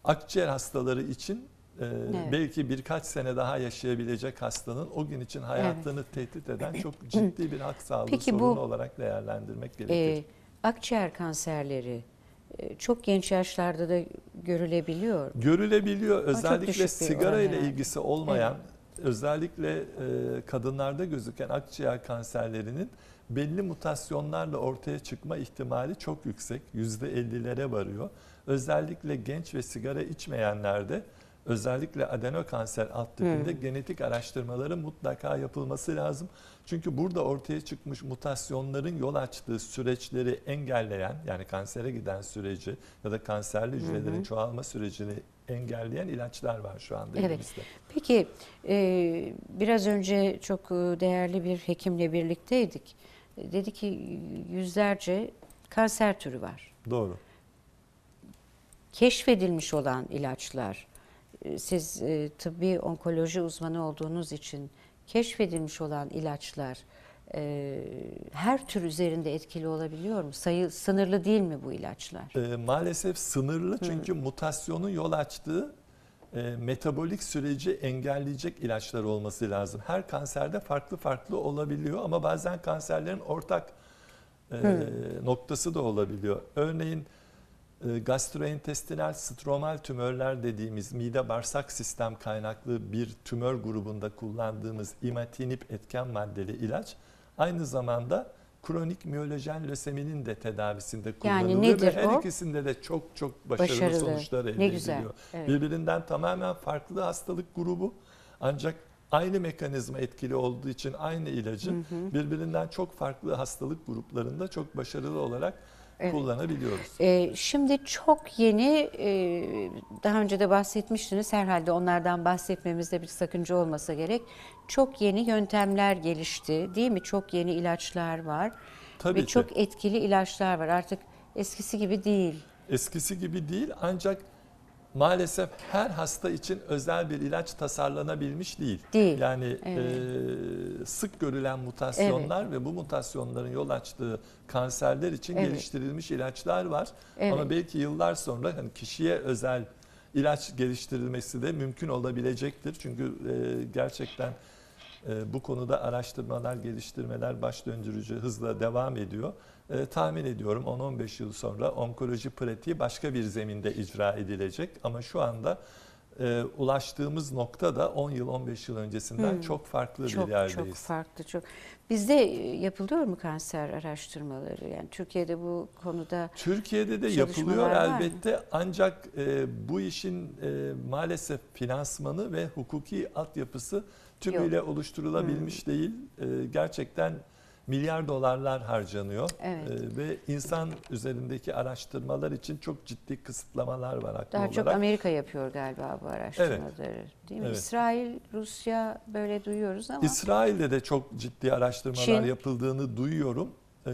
Akciğer hastaları için e, belki birkaç sene daha yaşayabilecek hastanın o gün için hayatını tehdit eden çok ciddi bir hak sağlığı Peki bu- sorunu olarak değerlendirmek gerekir. Ee, akciğer kanserleri e, çok genç yaşlarda da görülebiliyor. Görülebiliyor özellikle sigara ile yani. ilgisi olmayan özellikle e, kadınlarda gözüken akciğer kanserlerinin belli mutasyonlarla ortaya çıkma ihtimali çok yüksek. %50'lere varıyor. Özellikle genç ve sigara içmeyenlerde özellikle adenokanser alt tipinde genetik araştırmaların mutlaka yapılması lazım. Çünkü burada ortaya çıkmış mutasyonların yol açtığı süreçleri engelleyen yani kansere giden süreci ya da kanserli hücrelerin çoğalma sürecini engelleyen ilaçlar var şu anda Evet. elimizde. Peki e, biraz önce çok e, değerli bir hekimle birlikteydik. E, Dedi ki yüzlerce kanser türü var. Doğru. Keşfedilmiş olan ilaçlar, siz e, tıbbi onkoloji uzmanı olduğunuz için keşfedilmiş olan ilaçlar e, her tür üzerinde etkili olabiliyor mu? Sayı sınırlı değil mi bu ilaçlar? Ee, maalesef sınırlı çünkü mutasyonun yol açtığı e, metabolik süreci engelleyecek ilaçlar olması lazım. Her kanserde farklı farklı olabiliyor ama bazen kanserlerin ortak e, noktası da olabiliyor. Örneğin e, gastrointestinal stromal tümörler dediğimiz mide bağırsak sistem kaynaklı bir tümör grubunda kullandığımız imatinib etken maddeli ilaç aynı zamanda kronik miyolojen löseminin de tedavisinde Yani kullanılıyor nedir ve her o? ikisinde de çok çok başarılı, Başarılı. sonuçlar elde Ne güzel. ediliyor. Evet. Birbirinden tamamen farklı hastalık grubu ancak aynı mekanizma etkili olduğu için aynı ilacın birbirinden çok farklı hastalık gruplarında çok başarılı olarak Evet. kullanabiliyoruz. Ee, şimdi çok yeni, e, daha önce de bahsetmiştiniz herhalde onlardan bahsetmemizde bir sakınca olmasa gerek. Çok yeni yöntemler gelişti değil mi? Çok yeni ilaçlar var Tabii ve ki. çok etkili ilaçlar var. Artık eskisi gibi değil. Eskisi gibi değil ancak maalesef her hasta için özel bir ilaç tasarlanabilmiş değil. Değil, Yani evet. e, sık görülen mutasyonlar ve bu mutasyonların yol açtığı kanserler için Evet. geliştirilmiş ilaçlar var. Evet. Ama belki yıllar sonra hani kişiye özel ilaç geliştirilmesi de mümkün olabilecektir. Çünkü e, gerçekten bu konuda araştırmalar, geliştirmeler baş döndürücü hızla devam ediyor. E, tahmin ediyorum 10-15 yıl sonra onkoloji pratiği başka bir zeminde icra edilecek. Ama şu anda e, ulaştığımız nokta da 10 yıl 15 yıl öncesinden Hmm. çok farklı Çok bir yerdeyiz. çok farklı. Çok. Bizde e, yapılıyor mu kanser araştırmaları? Yani Türkiye'de bu konuda Türkiye'de de yapılıyor var mı? elbette ancak e, bu işin e, maalesef finansmanı ve hukuki altyapısı tümüyle oluşturulabilmiş Hmm. değil. E, gerçekten milyar dolarlar harcanıyor Evet. E, ve insan üzerindeki araştırmalar için çok ciddi kısıtlamalar var haklı daha olarak. çok Amerika yapıyor galiba bu araştırmaları. Değil mi? Evet. İsrail, Rusya böyle duyuyoruz ama İsrail'de de çok ciddi araştırmalar Çin. yapıldığını duyuyorum. E,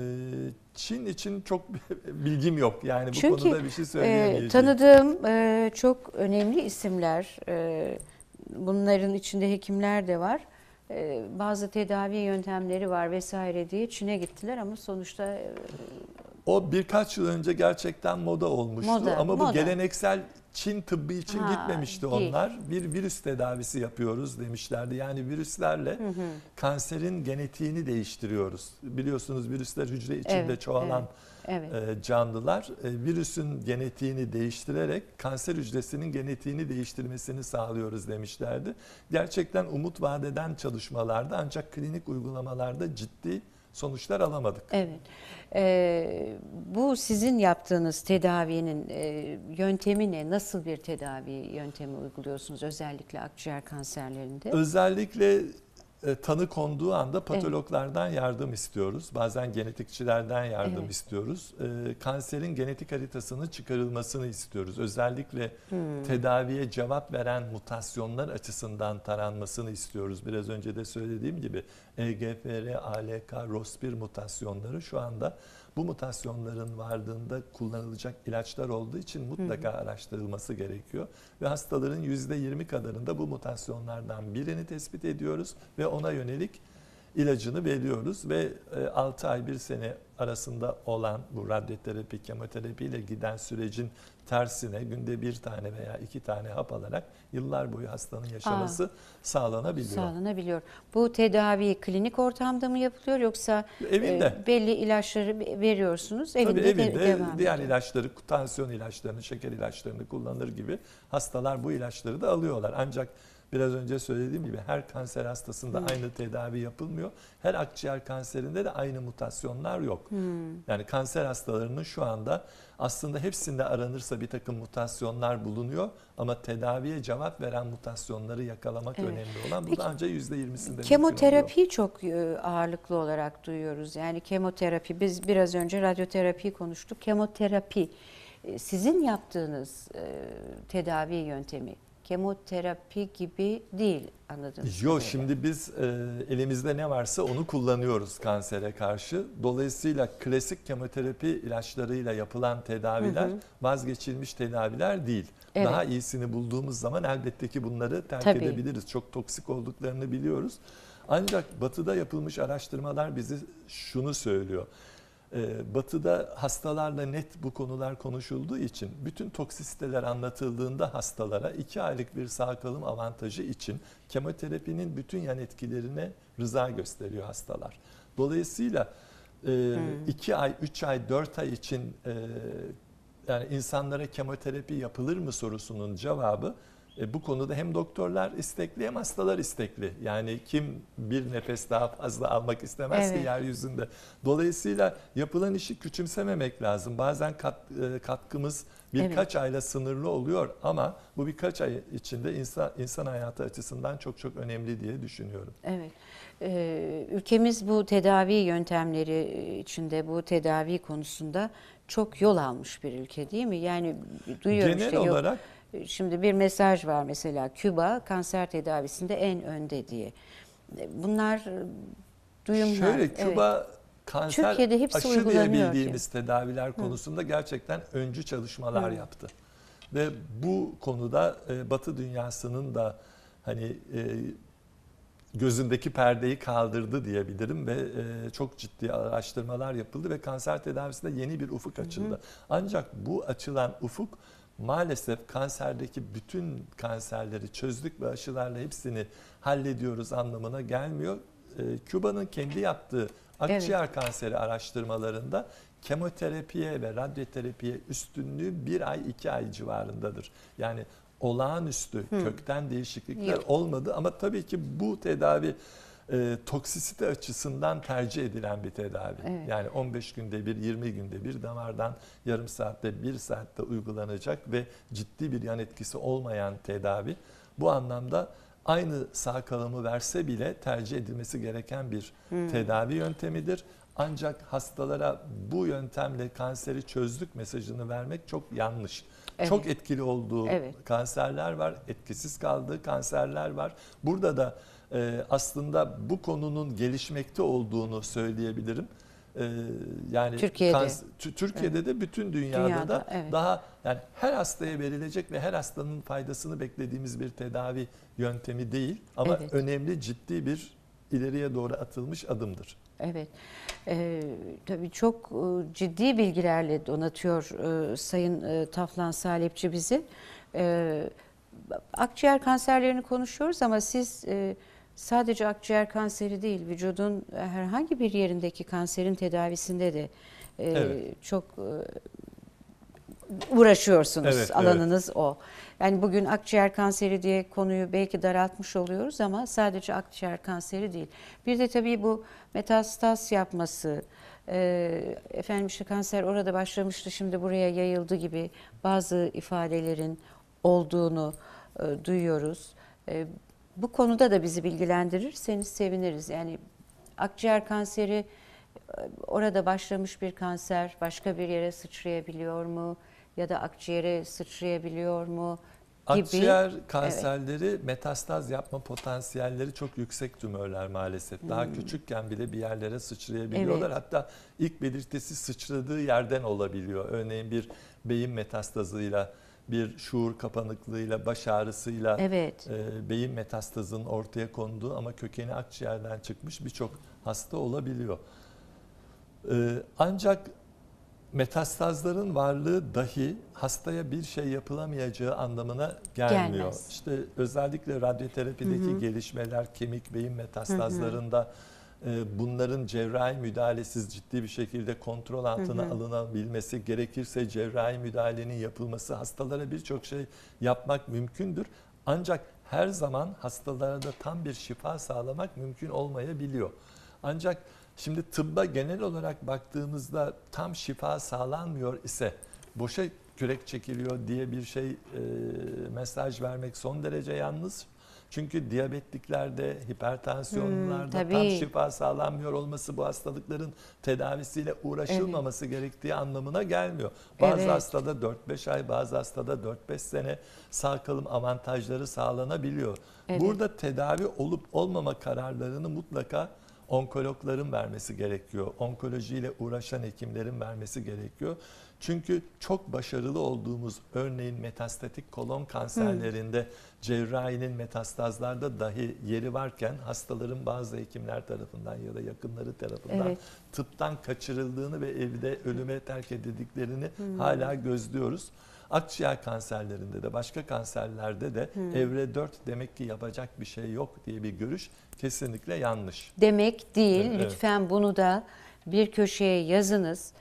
Çin için çok bilgim yok. Yani bu Çünkü, konuda bir şey e, söyleyemeyeceğim. tanıdığım e, çok önemli isimler, e, bunların içinde hekimler de var. E, bazı tedavi yöntemleri var vesaire diye Çin'e gittiler ama sonuçta e, O birkaç yıl önce gerçekten moda olmuştu Moda, ama bu moda. geleneksel Çin tıbbı için Ha, gitmemişti değil. onlar. Bir virüs tedavisi yapıyoruz demişlerdi. Yani virüslerle kanserin genetiğini değiştiriyoruz. Biliyorsunuz virüsler hücre içinde Evet, çoğalan evet. e, canlılar. E, virüsün genetiğini değiştirerek kanser hücresinin genetiğini değiştirmesini sağlıyoruz demişlerdi. Gerçekten umut vadeden çalışmalarda ancak klinik uygulamalarda ciddi sonuçlar alamadık. Evet. Ee, bu sizin yaptığınız tedavinin e, yöntemi ne? Nasıl bir tedavi yöntemi uyguluyorsunuz özellikle akciğer kanserlerinde? Özellikle e, tanı konduğu anda patologlardan yardım istiyoruz. Bazen genetikçilerden yardım Evet. istiyoruz. E, kanserin genetik haritasının çıkarılmasını istiyoruz. Özellikle Hmm. tedaviye cevap veren mutasyonlar açısından taranmasını istiyoruz. Biraz önce de söylediğim gibi EGFR, ALK, ROS1 mutasyonları şu anda bu mutasyonların vardığında kullanılacak ilaçlar olduğu için mutlaka araştırılması gerekiyor. Ve hastaların %20 kadarında bu mutasyonlardan birini tespit ediyoruz ve ona yönelik ilacını veriyoruz ve 6 ay 1 sene arasında olan bu radyoterapi, kemoterapi ile giden sürecin tersine günde bir tane veya iki tane hap alarak yıllar boyu hastanın yaşaması sağlanabiliyor. Sağlanabiliyor. Bu tedavi klinik ortamda mı yapılıyor yoksa Evinde. e, belli ilaçları veriyorsunuz evinde, Tabii de- evinde devam diğer ediyor. ilaçları, tansiyon ilaçlarını, şeker ilaçlarını kullanır gibi hastalar bu ilaçları da alıyorlar. Ancak biraz önce söylediğim gibi her kanser hastasında aynı tedavi yapılmıyor. Her akciğer kanserinde de aynı mutasyonlar yok. Yani kanser hastalarının şu anda aslında hepsinde aranırsa bir takım mutasyonlar bulunuyor ama tedaviye cevap veren mutasyonları yakalamak Evet. önemli olan. Bu Peki, da ancak %20'sinde mümkün oluyor. Kemoterapiyi çok e, ağırlıklı olarak duyuyoruz. Yani kemoterapi, biz biraz önce radyoterapiyi konuştuk. Kemoterapi, e, sizin yaptığınız e, tedavi yöntemi kemoterapi gibi değil anladığım Yo kadarıyla. şimdi biz e, elimizde ne varsa onu kullanıyoruz kansere karşı. Dolayısıyla klasik kemoterapi ilaçlarıyla yapılan tedaviler Hı hı. vazgeçilmiş tedaviler değil. Evet. Daha iyisini bulduğumuz zaman elbette ki bunları terk Tabii. edebiliriz. Çok toksik olduklarını biliyoruz. Ancak batıda yapılmış araştırmalar bizi şunu söylüyor. Ee, Batı'da hastalarla net bu konular konuşulduğu için bütün toksisiteler anlatıldığında hastalara iki aylık bir sağ kalım avantajı için kemoterapinin bütün yan etkilerine rıza gösteriyor hastalar. Dolayısıyla e, iki ay, üç ay, dört ay için e, yani insanlara kemoterapi yapılır mı sorusunun cevabı e, bu konuda hem doktorlar istekli hem hastalar istekli. Yani kim bir nefes daha fazla almak istemez Evet. ki yeryüzünde. Dolayısıyla yapılan işi küçümsememek lazım. Bazen kat, e, katkımız birkaç ayla sınırlı oluyor ama bu birkaç ay içinde insan insan hayatı açısından çok çok önemli diye düşünüyorum. Evet. Ee, ülkemiz bu tedavi yöntemleri içinde, bu tedavi konusunda çok yol almış bir ülke değil mi? Yani duyuyorum Genel işte yok, olarak Şimdi bir mesaj var mesela Küba kanser tedavisinde en önde diye. Bunlar e, duyumlar. Şöyle evet. Küba kanser Türkiye'de hepsi aşı diye uygulanıyor ki. bildiğimiz tedaviler konusunda gerçekten öncü çalışmalar Hı. yaptı. Ve bu konuda e, Batı dünyasının da hani e, gözündeki perdeyi kaldırdı diyebilirim ve e, çok ciddi araştırmalar yapıldı ve kanser tedavisinde yeni bir ufuk açıldı. Ancak bu açılan ufuk maalesef kanserdeki bütün kanserleri çözdük ve aşılarla hepsini hallediyoruz anlamına gelmiyor. E, Küba'nın kendi yaptığı akciğer kanseri araştırmalarında kemoterapiye ve radyoterapiye üstünlüğü bir ay iki ay civarındadır. Yani olağanüstü kökten değişiklikler Yok. olmadı ama tabii ki bu tedavi e, toksisite açısından tercih edilen bir tedavi. Evet. Yani 15 günde bir, 20 günde bir damardan yarım saatte, bir saatte uygulanacak ve ciddi bir yan etkisi olmayan tedavi. Bu anlamda aynı sağ kalımı verse bile tercih edilmesi gereken bir tedavi yöntemidir. Ancak hastalara bu yöntemle kanseri çözdük mesajını vermek çok yanlış. Evet. Çok etkili olduğu Evet. kanserler var, etkisiz kaldığı kanserler var. Burada da e, aslında bu konunun gelişmekte olduğunu söyleyebilirim. E, yani Türkiye'de. kans- Tü- Türkiye'de de bütün dünyada, Dünyada, da evet. daha yani her hastaya verilecek ve her hastanın faydasını beklediğimiz bir tedavi yöntemi değil ama Evet. önemli ciddi bir ileriye doğru atılmış adımdır. Evet. Ee, tabii çok e, ciddi bilgilerle donatıyor e, Sayın e, Taflan Salepçi bizi. Ee, akciğer kanserlerini konuşuyoruz ama siz e, sadece akciğer kanseri değil, vücudun herhangi bir yerindeki kanserin tedavisinde de e, Evet. çok e, uğraşıyorsunuz. Evet, evet. Alanınız o. Yani bugün akciğer kanseri diye konuyu belki daraltmış oluyoruz ama sadece akciğer kanseri değil. Bir de tabii bu metastaz yapması, e, efendim işte kanser orada başlamıştı şimdi buraya yayıldı gibi bazı ifadelerin olduğunu e, duyuyoruz. E, bu konuda da bizi bilgilendirirseniz seviniriz. Yani akciğer kanseri e, orada başlamış bir kanser başka bir yere sıçrayabiliyor mu? Ya da akciğere sıçrayabiliyor mu? Akciğer kanserleri metastaz yapma potansiyelleri çok yüksek tümörler maalesef. Daha küçükken bile bir yerlere sıçrayabiliyorlar. Hmm. Evet. Hatta ilk belirtisi sıçradığı yerden olabiliyor. Örneğin bir beyin metastazıyla, bir şuur kapanıklığıyla, baş ağrısıyla Evet. e, beyin metastazının ortaya konduğu ama kökeni akciğerden çıkmış birçok hasta olabiliyor. E, ancak metastazların varlığı dahi hastaya bir şey yapılamayacağı anlamına gelmiyor. Gelmez. İşte özellikle radyoterapideki gelişmeler kemik beyin metastazlarında e, bunların cerrahi müdahalesiz ciddi bir şekilde kontrol altına alınabilmesi, gerekirse cerrahi müdahalenin yapılması, hastalara birçok şey yapmak mümkündür. Ancak her zaman hastalara da tam bir şifa sağlamak mümkün olmayabiliyor. Ancak şimdi tıbba genel olarak baktığımızda tam şifa sağlanmıyor ise boşa kürek çekiliyor diye bir şey e, mesaj vermek son derece yalnız. Çünkü diyabetliklerde, hipertansiyonlarda Hmm, tam şifa sağlanmıyor olması bu hastalıkların tedavisiyle uğraşılmaması gerektiği anlamına gelmiyor. Bazı Evet. hastada 4-5 ay, bazı hastada 4-5 sene sağ kalım avantajları sağlanabiliyor. Evet. Burada tedavi olup olmama kararlarını mutlaka onkologların vermesi gerekiyor. Onkolojiyle uğraşan hekimlerin vermesi gerekiyor. Çünkü çok başarılı olduğumuz örneğin metastatik kolon kanserlerinde cerrahinin metastazlarda dahi yeri varken hastaların bazı hekimler tarafından ya da yakınları tarafından Evet. tıptan kaçırıldığını ve evde ölüme terk edildiklerini hala gözlüyoruz. Akciğer kanserlerinde de başka kanserlerde de evre 4 demek ki yapacak bir şey yok diye bir görüş kesinlikle yanlış. demek değil. Evet. Lütfen bunu da bir köşeye yazınız.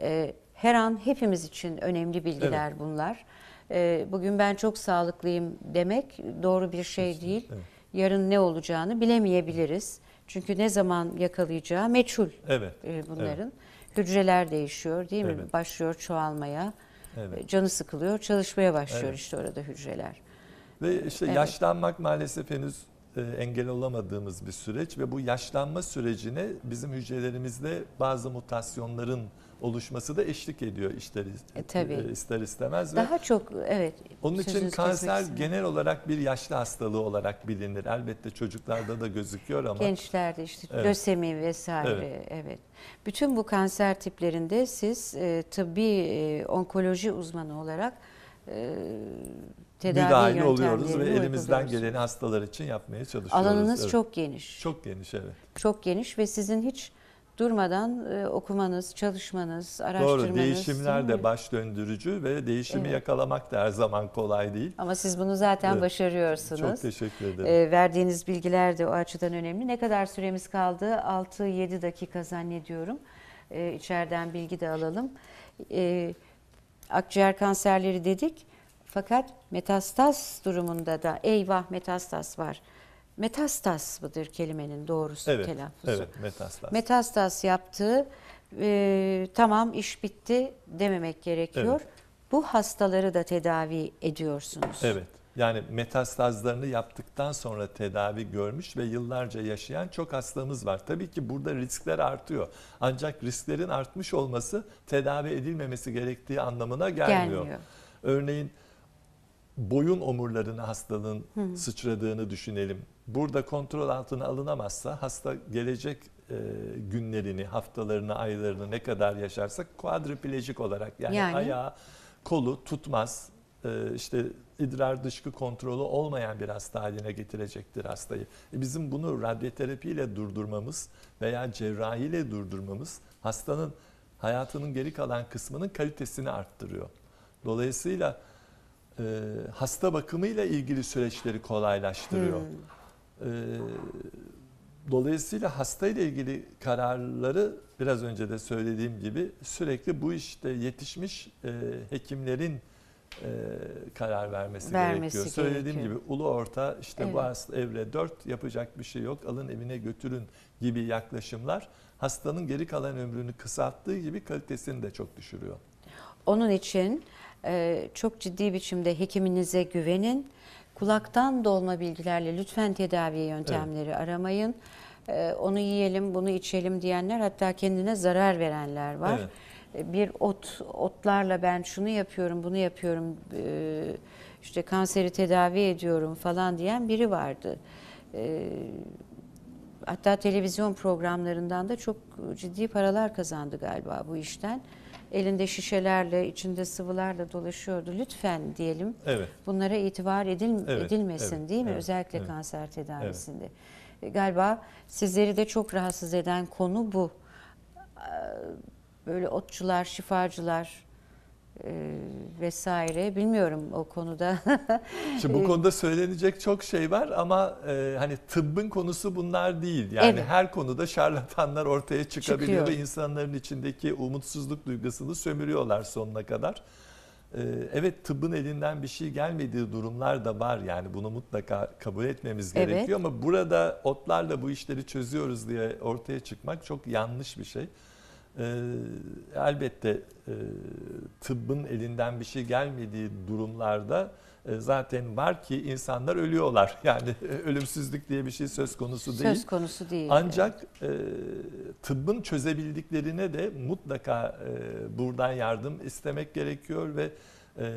Ee, her an hepimiz için önemli bilgiler bunlar. Ee, bugün ben çok sağlıklıyım demek doğru bir şey değil. Evet. Yarın ne olacağını bilemeyebiliriz. Çünkü ne zaman yakalayacağı meçhul Evet. e, bunların. Hücreler değişiyor değil mi? Evet. Başlıyor çoğalmaya. Evet. Canı sıkılıyor, çalışmaya başlıyor Evet. işte orada hücreler. Ve işte Evet. yaşlanmak maalesef henüz e, engel olamadığımız bir süreç ve bu yaşlanma sürecine bizim hücrelerimizde bazı mutasyonların oluşması da eşlik ediyor ister, E, tabii. e, ister istemez ve Daha çok evet. onun için kanser genel olarak bir yaşlı hastalığı olarak bilinir. Elbette çocuklarda da gözüküyor ama Gençlerde işte Evet. lösemi vesaire evet. Bütün bu kanser tiplerinde siz e, tıbbi e, onkoloji uzmanı olarak e, tedavi müdahil oluyoruz ve elimizden geleni hastalar için yapmaya çalışıyoruz. Alanınız Evet. çok geniş. çok geniş evet. Çok geniş ve sizin hiç durmadan e, okumanız, çalışmanız, araştırmanız. Doğru değişimler de baş döndürücü ve değişimi Evet. yakalamak da her zaman kolay değil. Ama siz bunu zaten Evet. başarıyorsunuz. Çok teşekkür ederim. E, verdiğiniz bilgiler de o açıdan önemli. Ne kadar süremiz kaldı? 6-7 dakika zannediyorum. E, içeriden bilgi de alalım. E, akciğer kanserleri dedik. Fakat metastaz durumunda da eyvah metastaz var. Metastaz mıdır kelimenin doğrusu evet, telaffuzu? evet metastaz. Metastaz yaptı. e, tamam iş bitti dememek gerekiyor. Evet. Bu hastaları da tedavi ediyorsunuz. Evet. Yani metastazlarını yaptıktan sonra tedavi görmüş ve yıllarca yaşayan çok hastamız var. Tabii ki burada riskler artıyor. Ancak risklerin artmış olması tedavi edilmemesi gerektiği anlamına gelmiyor. Gelmiyor. Örneğin boyun omurlarına hastalığın sıçradığını düşünelim. Burada kontrol altına alınamazsa hasta gelecek e, günlerini, haftalarını, aylarını ne kadar yaşarsa kuadriplejik olarak yani, Yani? ayağı, kolu tutmaz. E, işte idrar dışkı kontrolü olmayan bir hasta haline getirecektir hastayı. E, bizim bunu radyoterapiyle durdurmamız veya cerrahiyle durdurmamız hastanın hayatının geri kalan kısmının kalitesini arttırıyor. Dolayısıyla e, hasta bakımıyla ilgili süreçleri kolaylaştırıyor. E, dolayısıyla hasta ile ilgili kararları biraz önce de söylediğim gibi sürekli bu işte yetişmiş e, hekimlerin e, karar vermesi, Vermesi gerekiyor. Söylediğim gerekiyor. gibi ulu orta işte bu Evet. hasta evre 4 yapacak bir şey yok alın evine götürün gibi yaklaşımlar hastanın geri kalan ömrünü kısalttığı gibi kalitesini de çok düşürüyor. Onun için e, çok ciddi biçimde hekiminize güvenin. Kulaktan dolma bilgilerle lütfen tedavi yöntemleri aramayın. E, onu yiyelim, bunu içelim diyenler hatta kendine zarar verenler var. Evet. e, bir ot otlarla ben şunu yapıyorum, bunu yapıyorum, e, işte kanseri tedavi ediyorum falan diyen biri vardı. E, Hatta televizyon programlarından da çok ciddi paralar kazandı galiba bu işten. Elinde şişelerle, içinde sıvılarla dolaşıyordu. Lütfen diyelim Evet. bunlara itibar edil- Evet, edilmesin evet, değil mi? evet, Özellikle evet. kanser tedavisinde. E, Galiba sizleri de çok rahatsız eden konu bu. Ee, Böyle otçular, şifacılar e, vesaire bilmiyorum o konuda. Şimdi bu konuda söylenecek çok şey var ama e, hani tıbbın konusu bunlar değil. Yani Evet. her konuda şarlatanlar ortaya çıkabiliyor Çıkıyor. ve insanların içindeki umutsuzluk duygusunu sömürüyorlar sonuna kadar. E, evet tıbbın elinden bir şey gelmediği durumlar da var yani bunu mutlaka kabul etmemiz Evet. gerekiyor ama burada otlarla bu işleri çözüyoruz diye ortaya çıkmak çok yanlış bir şey. Ee, elbette e, tıbbın elinden bir şey gelmediği durumlarda e, zaten var ki insanlar ölüyorlar. Yani ölümsüzlük diye bir şey söz konusu değil. Söz konusu değil. Ancak e, tıbbın çözebildiklerine de mutlaka e, buradan yardım istemek gerekiyor ve e,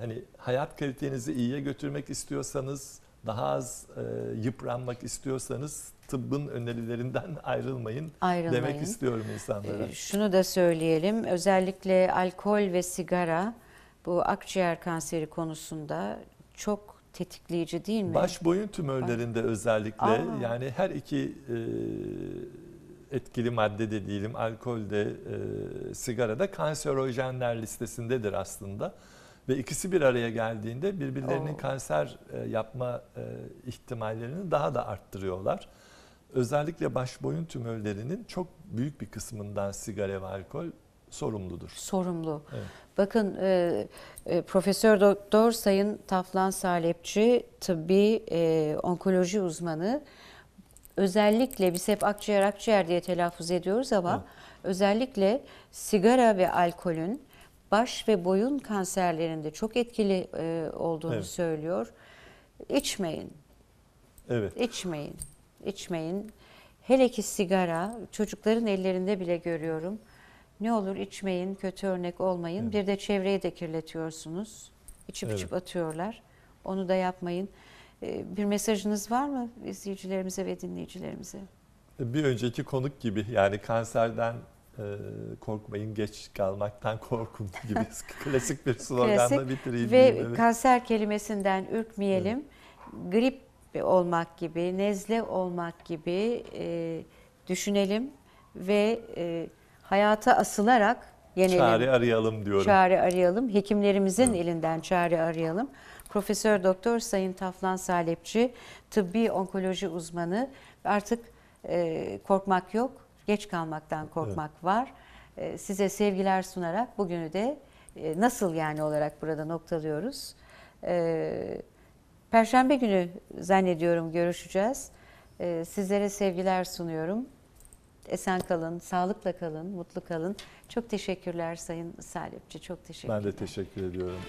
hani hayat kalitenizi iyiye götürmek istiyorsanız, daha az e, yıpranmak istiyorsanız tıbbın önerilerinden ayrılmayın, Ayrılmayın. demek istiyorum insanlara. Ee, Şunu da söyleyelim. Özellikle alkol ve sigara bu akciğer kanseri konusunda çok tetikleyici değil mi? Baş boyun tümörlerinde özellikle Aa. yani her iki e, etkili madde de diyelim alkol de e, sigara da kanserojenler listesindedir aslında. Ve ikisi bir araya geldiğinde birbirlerinin Oo. kanser e, yapma e, ihtimallerini daha da arttırıyorlar. Özellikle baş boyun tümörlerinin çok büyük bir kısmından sigara ve alkol sorumludur. sorumlu. Evet. Bakın e, e, Profesör Doktor Sayın Taflan Salepçi tıbbi e, onkoloji uzmanı özellikle biz hep akciğer akciğer diye telaffuz ediyoruz ama Evet. özellikle sigara ve alkolün baş ve boyun kanserlerinde çok etkili e, olduğunu Evet. söylüyor. İçmeyin. Evet. İçmeyin. İçmeyin. Hele ki sigara çocukların ellerinde bile görüyorum. Ne olur içmeyin, kötü örnek olmayın. Evet. Bir de çevreyi de kirletiyorsunuz. İçip Evet. içip atıyorlar. Onu da yapmayın. Ee, Bir mesajınız var mı izleyicilerimize ve dinleyicilerimize? Bir önceki konuk gibi yani kanserden e, korkmayın geç kalmaktan korkun gibi klasik bir sloganla Klasik bitireyim. Ve diyeyim, evet. kanser kelimesinden ürkmeyelim. Grip olmak gibi, nezle olmak gibi e, düşünelim ve e, hayata asılarak yenelim. Çare arayalım diyorum. Çare arayalım. Hekimlerimizin elinden çare arayalım. Profesör Doktor Sayın Taflan Salepçi, tıbbi onkoloji uzmanı. Artık e, korkmak yok, geç kalmaktan korkmak var. E, size sevgiler sunarak bugünü de e, nasıl yani olarak burada noktalıyoruz. E, Perşembe günü zannediyorum görüşeceğiz. E, sizlere sevgiler sunuyorum. Esen kalın, sağlıkla kalın, mutlu kalın. Çok teşekkürler Sayın Salepçi. Çok teşekkürler. Ben de teşekkür ediyorum.